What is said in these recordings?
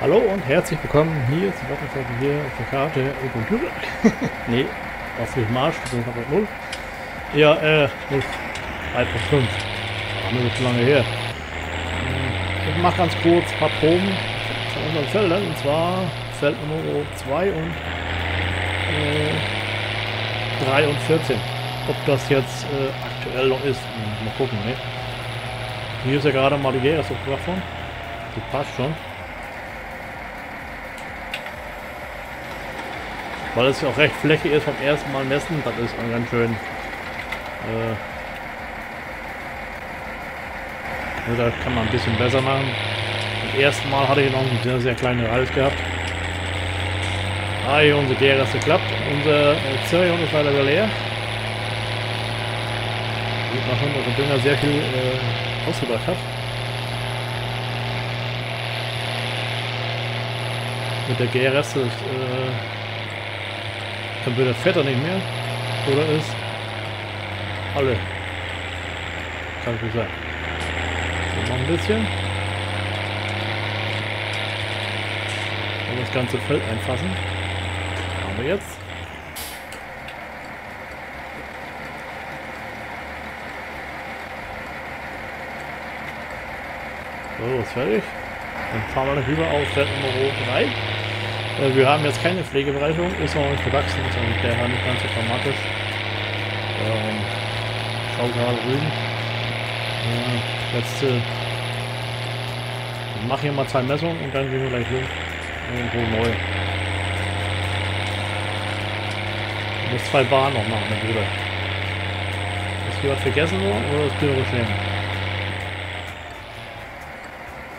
Hallo und herzlich willkommen hier zu Wattenfolge hier auf der Karte Lübeck. nee, auf dem Marsch, 0. Ja, äh, 3.5. Haben wir nicht lange her. Ich mache ganz kurz ein paar Proben von unseren Feldern, und zwar Feld Nummer 2 und äh, 3 und 14. Ob das jetzt äh, aktuell noch ist, mal gucken, ne? Hier ist ja gerade mal die Jägersoperation. Die passt schon. Weil es ja auch recht flächig ist vom ersten Mal messen, das ist ganz schön. Äh, da kann man ein bisschen besser machen. Beim ersten Mal hatte ich noch einen sehr, sehr kleinen Radius gehabt. Ah, hier unsere Gerasse klappt. Unser äh, Zerion ist leider leer. Sieht man schon, dass der Dünger sehr viel äh, ausgebracht hat. Mit der Gärreste ist, äh, dann wird der Vetter nicht mehr. Oder ist alle. Kann ich sagen. So, noch ein bisschen. Und das ganze Feld einfassen. Haben wir jetzt. So, ist fertig. Dann fahren wir noch rüber auf Feld Nummer 3. Äh, wir haben jetzt keine Pflegebereicherung, ist noch nicht gewachsen, ist auch der nicht ganz so dramatisch. Ähm, schau gerade rüben. Äh, jetzt äh, mache hier mal zwei Messungen und dann gehen wir gleich los. Irgendwo neu. Ich muss zwei Bahnen noch machen, mein Bruder. Ist hier was vergessen worden oder ist Dürre schlimm?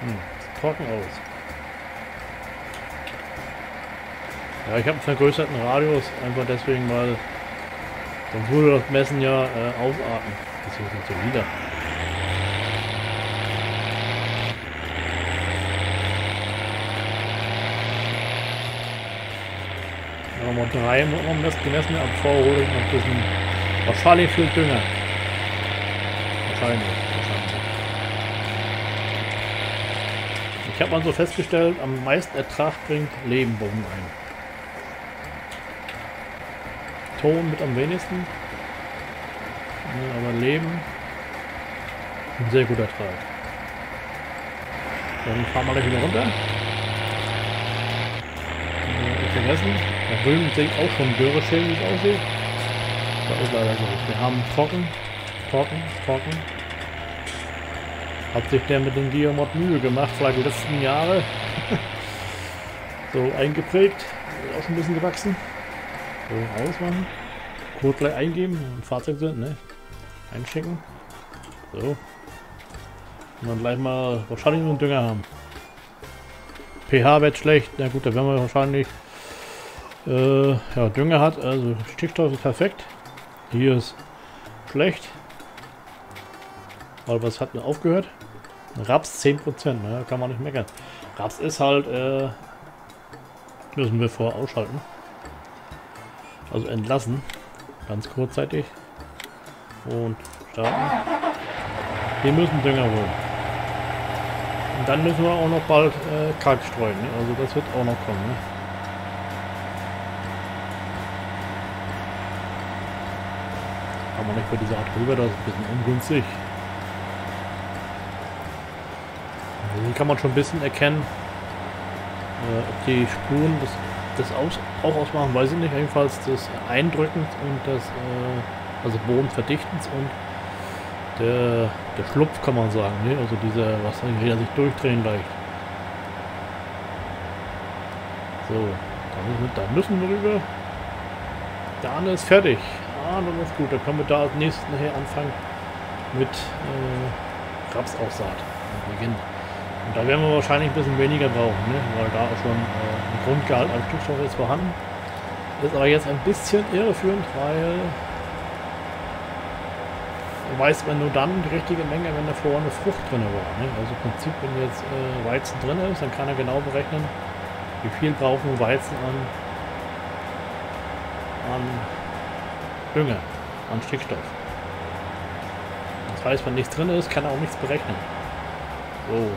Hm, trocken aus. Ja, ich habe einen vergrößerten Radius, einfach deswegen, weil dann würde das Messen ja äh, ausarten. Das ist nicht so wieder. Ja, Nummer 3 muss noch messen, gemessen, ab vor hole ich noch ein bisschen, wahrscheinlich viel Dünger. Wahrscheinlich. Ich habe also festgestellt, am meisten Ertrag bringt Lebenbogen ein. Ton mit am wenigsten. Ja, aber Leben. Ein sehr guter Trag. Dann fahren wir gleich wieder runter. Nicht vergessen. Da drüben sehe ich auch schon Dürreschäden, wie es aussieht. Da ist leider so. Wir haben trocken, trocken, trocken. Hat sich der mit dem Geomod Mühe gemacht, vielleicht letzten Jahre. so eingeprägt. Ist auch schon ein bisschen gewachsen. So, ausmachen. Code gleich eingeben, Fahrzeug sind, ne? Einschicken. So. Und dann gleich mal wahrscheinlich einen Dünger haben. pH wird schlecht, na gut, da werden wir wahrscheinlich äh, ja, Dünger hat, also Stickstoff ist perfekt. Hier ist schlecht. Aber was hat mir aufgehört? Raps 10%, ne? kann man nicht meckern. Raps ist halt, äh, müssen wir vorher ausschalten. Also entlassen. Ganz kurzzeitig. Und starten. Wir müssen Dünger holen. Und dann müssen wir auch noch bald äh, Kalk streuen. Ne? Also das wird auch noch kommen. Ne? Kann man nicht bei dieser Art rüber, das ist ein bisschen ungünstig. Also hier kann man schon ein bisschen erkennen, äh, ob die Spuren des das aus, auch ausmachen, weiß ich nicht. Jedenfalls das Eindrückens und das, äh, also Bodenverdichtens und der, der Schlupf kann man sagen, ne? Also dieser, was der sich durchdrehen leicht. So, da müssen, wir rüber. Der andere ist fertig. Ah, das ist gut. Da können wir da als nächstes nachher anfangen mit äh, Rapsaussaat. Beginnen. Und da werden wir wahrscheinlich ein bisschen weniger brauchen, ne? weil da auch schon äh, ein Grundgehalt an Stickstoff ist vorhanden. Ist aber jetzt ein bisschen irreführend, weil weiß man nur dann die richtige Menge, wenn da vorne Frucht drin war. Ne? Also im Prinzip, wenn jetzt äh, Weizen drin ist, dann kann er genau berechnen, wie viel brauchen Weizen an, an Dünger, an Stickstoff. Das heißt, wenn nichts drin ist, kann er auch nichts berechnen. So,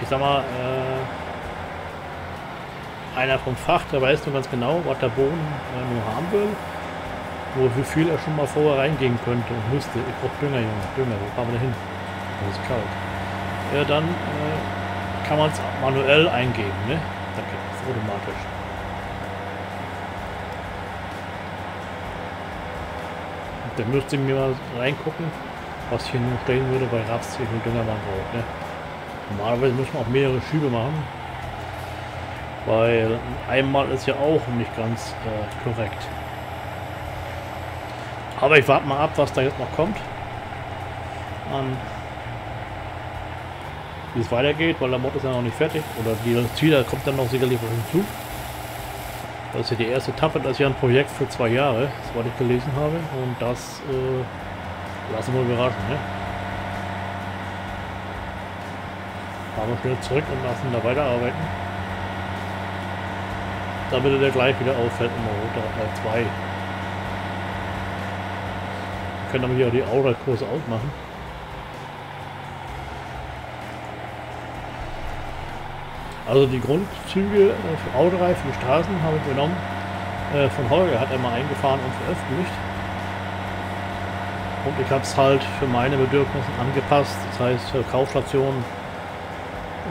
ich sag mal, äh, einer vom Fach, der weiß nur ganz genau, was der Boden äh, nur haben will. Wo wie viel er schon mal vorher reingehen könnte und müsste. Ich brauche Dünger, Junge. Dünger, wo fahren wir da hin? Das ist kalt. Ja, dann äh, kann man es manuell eingeben, ne? Danke, automatisch. Da müsste ich mir mal reingucken, was hier nur stehen würde bei Raps, wie viel Dünger man braucht. Ne? Normalerweise muss man auch mehrere Schübe machen, weil einmal ist ja auch nicht ganz äh, korrekt. Aber ich warte mal ab, was da jetzt noch kommt. An wie es weitergeht, weil der Mod ist ja noch nicht fertig. Oder die Ziele kommt dann noch sicherlich hinzu. Das ist ja die erste Etappe, das ist ja ein Projekt für zwei Jahre, was ich gelesen habe. Und das äh, lassen wir überraschen. Ne? Fahren wir schnell zurück und lassen da weiterarbeiten. Damit er gleich wieder auffällt im Motor 2. Wir können aber hier auch die Aura-Kurse ausmachen. Also die Grundzüge äh, für Autoreifen, für Straßen habe ich genommen. Äh, von Holger hat er mal eingefahren und veröffentlicht. Und ich habe es halt für meine Bedürfnisse angepasst. Das heißt für Kaufstationen,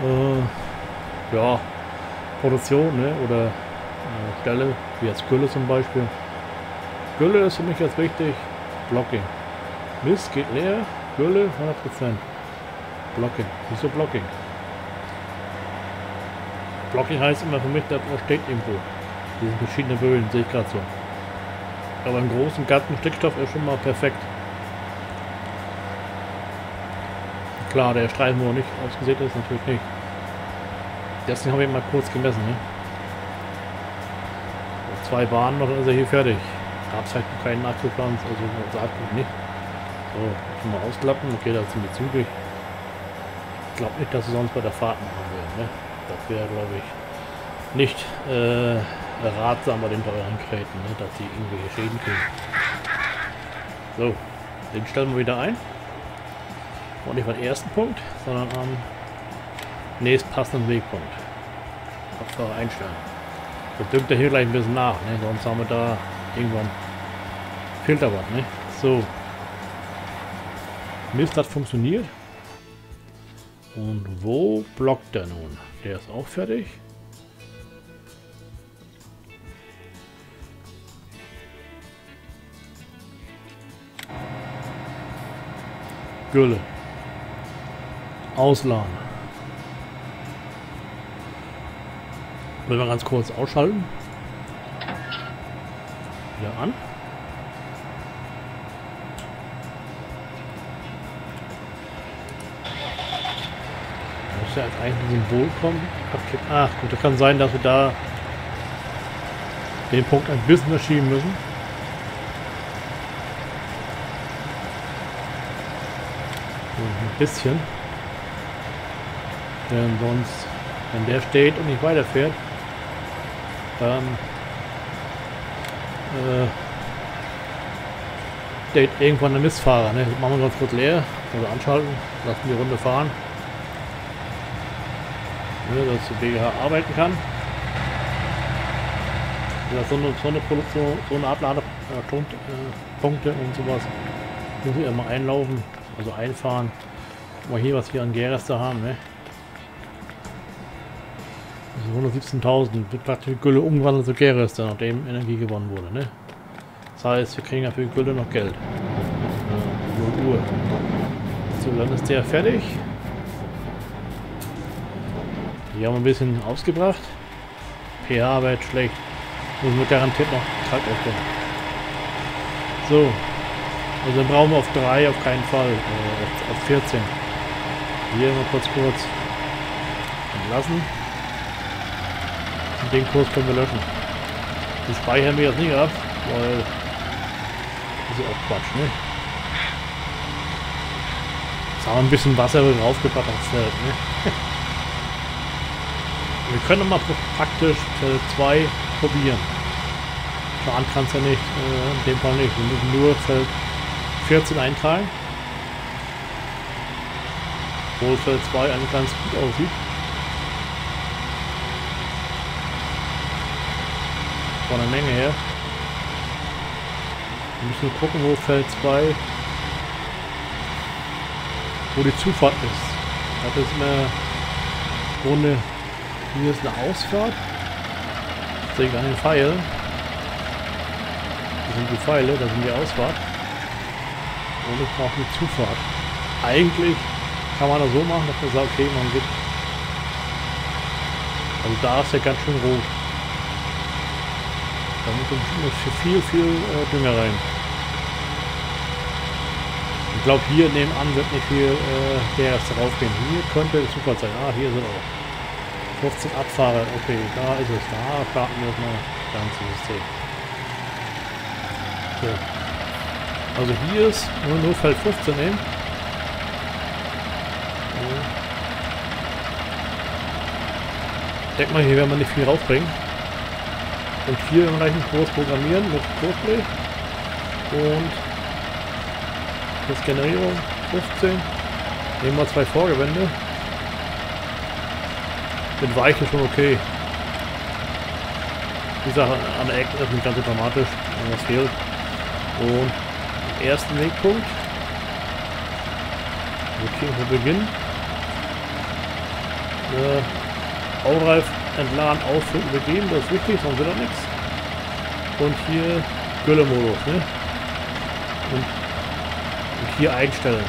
äh, ja, Produktion ne? oder äh, Stelle, wie jetzt Gülle zum Beispiel. Gülle ist für mich jetzt wichtig. Blocking. Mist geht leer, Gülle 100%. Blocking. Wieso Blocking? Blocking heißt immer für mich, da steht irgendwo. Diese verschiedenen Höhlen, sehe ich gerade so. Aber im großen Garten Stickstoff ist schon mal perfekt. Klar, der Streifen, wo er nicht ausgesät ist, natürlich nicht. Deswegen habe ich mal kurz gemessen. Ne? Zwei Bahnen noch ist er hier fertig. Gab es halt keinen Nachzugpflanz, also Saatgut nicht. So, mal ausklappen. Okay, da sind wir zügig. Ich glaube nicht, dass sie sonst bei der Fahrt machen werden. Ne? Das wäre, glaube ich, nicht äh, ratsam bei den teuren Geräten, ne? dass sie irgendwelche Schäden kriegen. So, den stellen wir wieder ein. Und nicht beim ersten Punkt, sondern am nächstpassenden Wegpunkt. Kopfhörer einstellen. Das düngt er hier gleich ein bisschen nach, ne? sonst haben wir da irgendwann fehlt da was. Ne? So. Mist hat funktioniert. Und wo blockt er nun? Der ist auch fertig. Gülle. Ausladen. Wollen wir ganz kurz ausschalten. Wieder an. ja als eigentlich ein Symbol kommen. Ach gut, das kann sein, dass wir da den Punkt ein bisschen verschieben müssen. Ein bisschen. Denn sonst, wenn der steht und nicht weiterfährt, dann äh, steht irgendwann ein Mistfahrer. Ne? Machen wir ganz kurz leer, also anschalten, lassen die Runde fahren ne, dass die BGH arbeiten kann. Ja, so eine, so eine Produktion, so eine Abladepunkte äh, und sowas muss ich immer einlaufen, also einfahren. Mal hier, was wir an Gärreste haben, ne? Also 117.000 wird praktisch Gülle umgewandelt zu Gärreste, nachdem Energie gewonnen wurde, ne? Das heißt, wir kriegen ja für die Gülle noch Geld. Ja, 0 Uhr. So, dann ist der fertig. Die haben wir ein bisschen ausgebracht. pH-Wert schlecht. Müssen wir garantiert noch kalt aufstellen. So. Also dann brauchen wir auf 3 auf keinen Fall. Äh, auf 14. Hier mal kurz kurz entlassen. Den Kurs können wir löschen. Die speichern wir jetzt nicht ab, weil das ist auch Quatsch, ne? Jetzt haben wir ein bisschen Wasser draufgepackt aufs Feld, ne? Wir können mal praktisch Feld 2 probieren. Schaden kann es ja nicht, äh, in dem Fall nicht. Wir müssen nur Feld 14 eintragen. Obwohl Feld 2 eigentlich ganz gut aussieht. Von der Menge her. Wir müssen gucken, wo Feld 2, wo die Zufahrt ist. Das ist eine Runde, hier ist eine Ausfahrt. Das sehe ich an den Pfeil. Das sind die Pfeile, das sind die Ausfahrt. Und ich brauche eine Zufahrt. Eigentlich kann man das so machen, dass man sagt, okay, man geht. Also da ist ja ganz schön rot. Da muss viel, viel äh, Dünger rein. Ich glaube, hier nebenan wird nicht viel äh, der drauf gehen. Hier könnte es super sein. Ah, hier sind auch 15 Abfahrer. Okay, da ist es. Da starten wir jetzt mal ganz System. So. Also hier ist nur, Feld 15 nehmen. denke mal, hier werden wir nicht viel raufbringen. Und hier im gleichen Kurs programmieren mit Kursplay. Und das Generierung 15. Nehmen wir zwei Vorgewände. Mit Weiche schon okay. Die Sache an der Ecke ist nicht ganz so dramatisch, wenn was fehlt. Und im ersten Wegpunkt. Okay, wir beginnen. Äh, Baureif entladen, ausfüllen, begeben, das ist wichtig, sonst wird er nichts. Und hier Gülle-Modus, ne? Und, und, hier einstellen.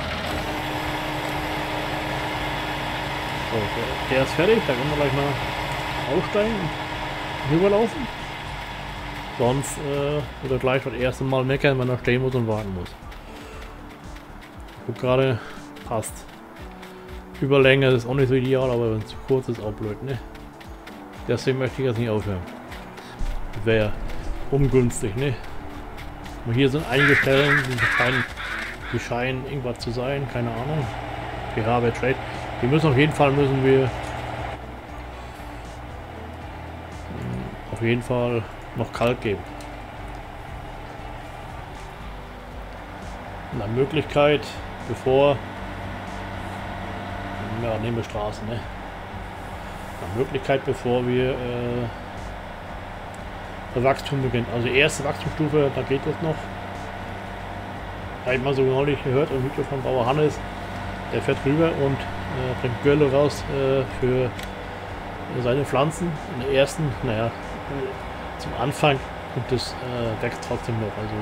So, der ist fertig, da können wir gleich mal aussteigen und rüberlaufen. Sonst äh, wird er gleich das erste Mal meckern, wenn er stehen muss und warten muss. Guck gerade, passt. Überlänge ist auch nicht so ideal, aber wenn es zu kurz ist, auch blöd, ne? Deswegen möchte ich jetzt nicht aufhören. Wäre ungünstig, ne? Und hier sind einige Stellen, die scheinen, die scheinen irgendwas zu sein, keine Ahnung. Bei Trade. Wir müssen auf jeden Fall müssen wir hm, auf jeden Fall noch kalt geben. Eine Möglichkeit, bevor ja, nehmen wir Straßen, ne? Nach Möglichkeit, bevor wir äh, das Wachstum beginnt. Also erste Wachstumsstufe, da geht es noch. Da ich mal so neulich gehört im Video von Bauer Hannes, der fährt rüber und äh, bringt Gölle raus äh, für seine Pflanzen. In der ersten, naja, zum Anfang und das äh, wächst trotzdem noch. Also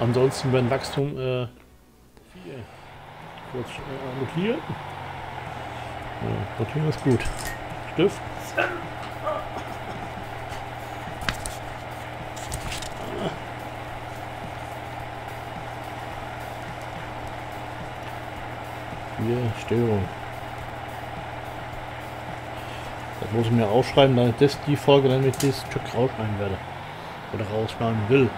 Ansonsten beim Wachstum äh, kurz äh, notieren. Ja, notieren ist gut. Stift. Hier Störung. Das muss ich mir aufschreiben, dann ist das die Folge, damit ich das Stück rausschneiden werde. Oder rausschneiden will.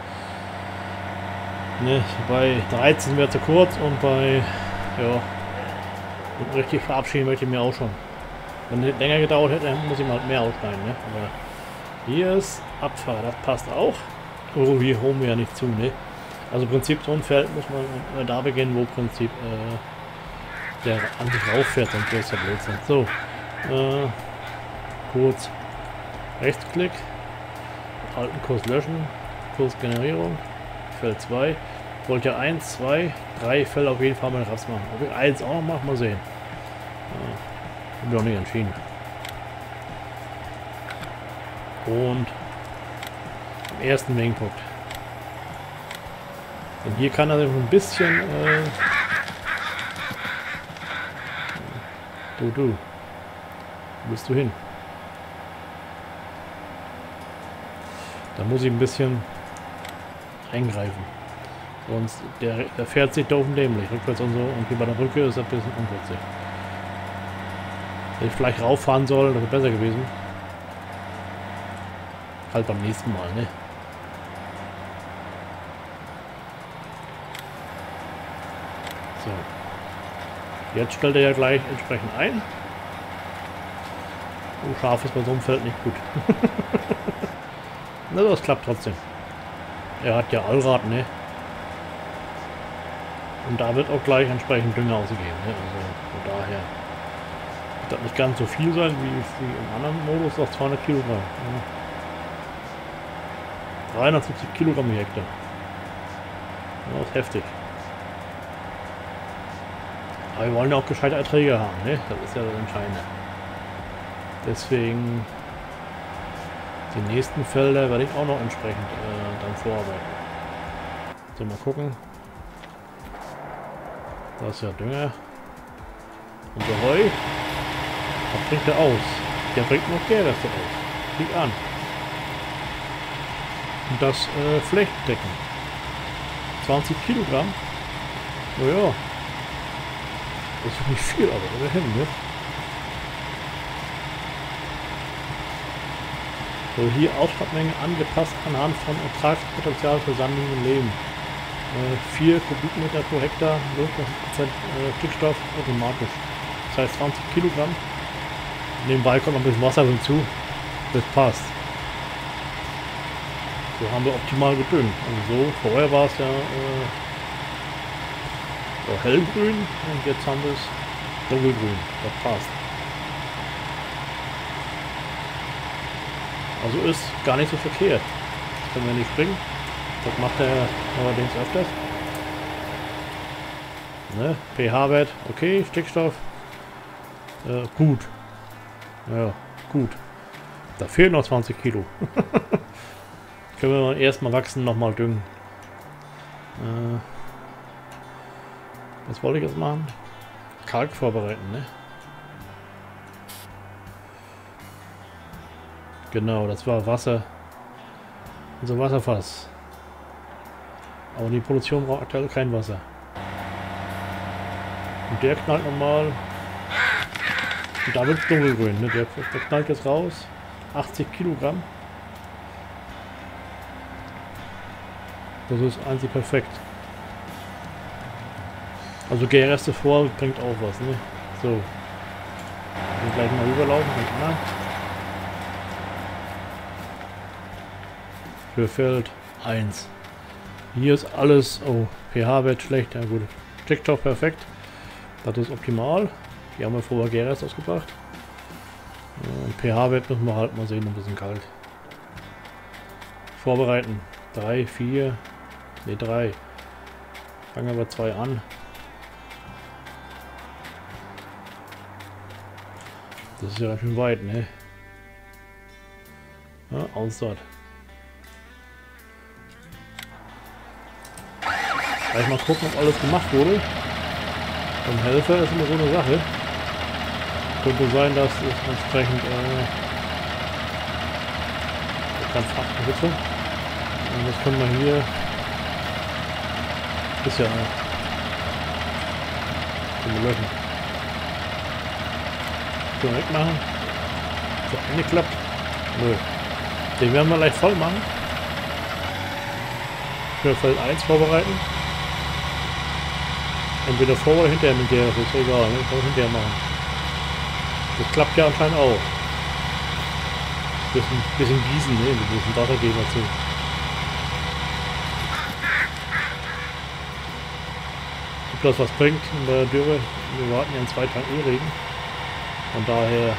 Ne, bei 13 wäre zu kurz und bei, ja, richtig verabschieden möchte ich mir auch schon. Wenn es länger gedauert hätte, muss ich mal mehr ausschneiden, ne? Aber hier ist Abfahrt, das passt auch. Oh, hier holen wir ja nicht zu, ne? Also Prinzip so ein Feld muss man äh, da beginnen, wo Prinzip äh, der an sich rauffährt, sonst es ja Blödsinn. So, äh, kurz Rechtsklick, alten Kurs löschen, Kursgenerierung, Feld 2. Ich wollte ja 1, 2, 3 Fälle auf jeden Fall mal Raps machen. Ob ich 1 auch noch mache, mal sehen. Ja, bin noch nicht entschieden. Und am ersten Mengenpunkt. Und hier kann er so ein bisschen... Äh, du, du. Wo bist du hin? Da muss ich ein bisschen eingreifen. Sonst, der, der fährt sich doof und dämlich. Rückwärts und so. Und hier bei der Brücke ist das ein bisschen unwitzig. Wenn ich vielleicht rauffahren soll, das wäre besser gewesen. Halt beim nächsten Mal, ne? So. Jetzt stellt er ja gleich entsprechend ein. Oh, scharf ist bei so einem Feld nicht gut. Na, das klappt trotzdem. Er hat ja Allrad, ne? Und da wird auch gleich entsprechend Dünger ausgegeben. Ne? Also von daher wird das nicht ganz so viel sein wie, wie im anderen Modus, auch 200 Kilogramm. Ja. 370 Kilogramm je Hektar. Das ist heftig. Aber wir wollen ja auch gescheite Erträge haben, ne? Das ist ja das Entscheidende. Deswegen die nächsten Felder werde ich auch noch entsprechend äh, dann vorarbeiten. So, mal gucken. Da ist ja Dünger. Unser Heu. Was bringt er aus? Der bringt noch Gärreste aus. Sieh an. Und das äh, Flechtdecken. 20 Kilogramm. Naja. Das ist nicht viel, aber immerhin, ne? So, hier Ausschreibmenge angepasst anhand von Ertragspotenzial für sandigen Leben. 4 Kubikmeter pro Hektar, 0% äh, Stickstoff automatisch. Das heißt 20 Kilogramm. Nebenbei kommt noch ein bisschen Wasser hinzu. Das passt. So haben wir optimal gedüngt. Also so, vorher war es ja äh, hellgrün und jetzt haben wir es dunkelgrün. Das passt. Also ist gar nicht so verkehrt. Jetzt können wir nicht springen. Das macht er allerdings öfters. Ne? pH-Wert, okay, Stickstoff, äh, gut. Ja, gut. Da fehlen noch 20 Kilo. Können wir erstmal wachsen, nochmal düngen. Äh, was wollte ich jetzt machen? Kalk vorbereiten, ne? Genau, das war Wasser. Unser Wasserfass. Aber die Produktion braucht aktuell kein Wasser. Und der knallt nochmal. Und da wird es dunkelgrün. Ne? Der, der knallt jetzt raus. 80 Kilogramm. Das ist einzig perfekt. Also Gärreste vor bringt auch was, ne? So. Und gleich mal rüberlaufen, dann Für Feld 1. Hier ist alles... Oh, pH-Wert schlecht. Ja gut. Stickstoff perfekt. Das ist optimal. Hier haben wir vorher Geras ausgebracht. pH-Wert müssen wir halt mal sehen, ein bisschen kalt. Vorbereiten. 3, 4, ne 3. Fangen wir 2 an. Das ist ja ganz schön weit, ne? Ja, aus Gleich mal gucken, ob alles gemacht wurde. Vom Helfer ist immer so eine Sache. Könnte sein, dass es entsprechend äh, ganz Fachbesitzer. Und das können wir hier ist ja können wir löschen. Können wir wegmachen. Ist das angeklappt? Nö. Den werden wir gleich voll machen. Für Feld 1 vorbereiten. Entweder vor oder hinterher mit der, das ist egal, ne? kann ich hinterher machen. Das klappt ja anscheinend auch. Bisschen, bisschen gießen, ne? Ein bisschen Wasser geben dazu. Ob das was bringt in der Dürre, wir warten ja in zwei Tagen eh Regen. Von daher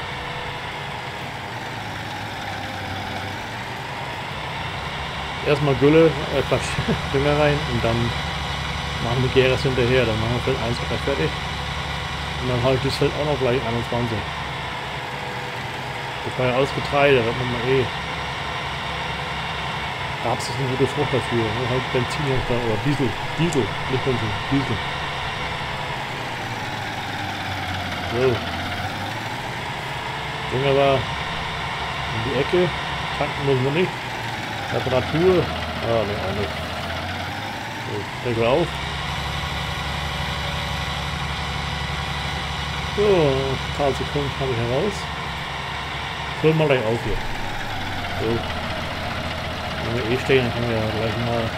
erstmal Gülle, äh Quatsch, Dünger rein und dann machen wir Geras hinterher, dann machen wir Feld 1 gleich fertig. Und dann halt das Feld auch noch gleich 21. Das war ja alles Getreide, da hat man mal eh. Raps ist eine gute Frucht dafür. Ne? Halt Benzin oder Diesel. Diesel, nicht Benzin, Diesel. So. Dünger war in die Ecke. Tanken müssen wir nicht. Temperatur. Ah, ne, auch nicht. So, Deckel auf. So, ein paar Sekunden habe ich heraus. Füllen wir gleich auf hier. So. Wenn wir eh stehen, dann können wir ja gleich mal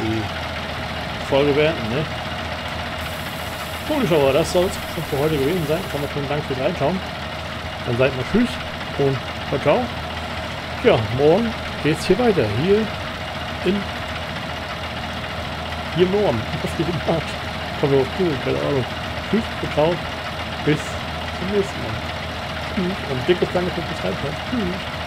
die Folge beenden, ne? Gut, Schauer, das soll es schon für heute gewesen sein. Kommen wir vielen Dank fürs Reinschauen. Dann seid mal Tschüss und ciao, ciao. Ja, morgen geht's hier weiter. Hier in hier im Norden. Was geht Kommen wir auf Tour, keine Ahnung. Tschüss, ciao. Bis zum nächsten Mal. Tschüss. Und dickes Danke für das Tschüss.